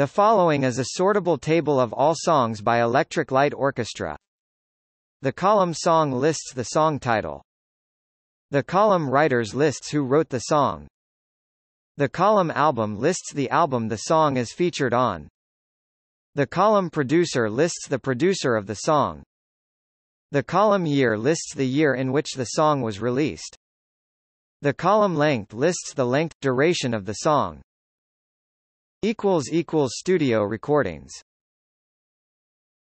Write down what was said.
The following is a sortable table of all songs by Electric Light Orchestra. The column song lists the song title. The column writers lists who wrote the song. The column album lists the album the song is featured on. The column producer lists the producer of the song. The column year lists the year in which the song was released. The column length lists the length, duration of the song. Studio recordings